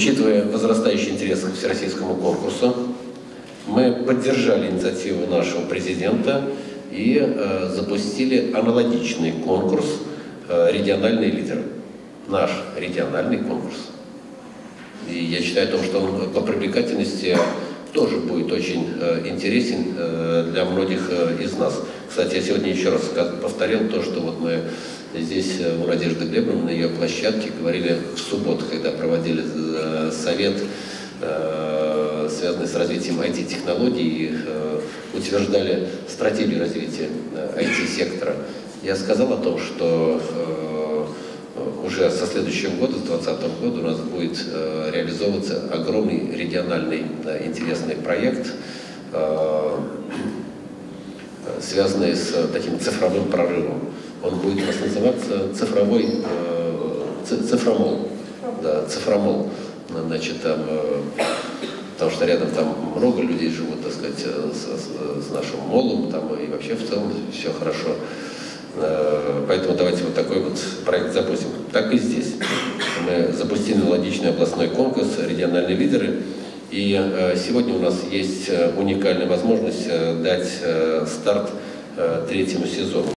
Учитывая возрастающий интерес к всероссийскому конкурсу, мы поддержали инициативу нашего президента и э, запустили аналогичный конкурс э, «Региональные лидеры». Наш региональный конкурс. И я считаю, том, что он по привлекательности тоже будет очень э, интересен э, для многих э, из нас. Кстати, я сегодня еще раз повторил то, что вот мы здесь э, у Надежды Глебовны на ее площадке говорили в субботу, когда проводили э, совет, э, связанный с развитием IT-технологий, утверждали стратегию развития IT-сектора. Я сказал о том, что уже со следующего года, с 2020 года, у нас будет реализовываться огромный региональный интересный проект, связанный с таким цифровым прорывом. Он будет у нас называться цифровой э, цифромол. Да, цифромол. Значит, там, э, потому что рядом там много людей живут, так сказать, э, с, с нашим молом, там и вообще в целом все хорошо. Поэтому давайте вот такой вот проект запустим. Так и здесь. Мы запустили аналогичный областной конкурс «Региональные лидеры». И сегодня у нас есть уникальная возможность дать старт третьему сезону.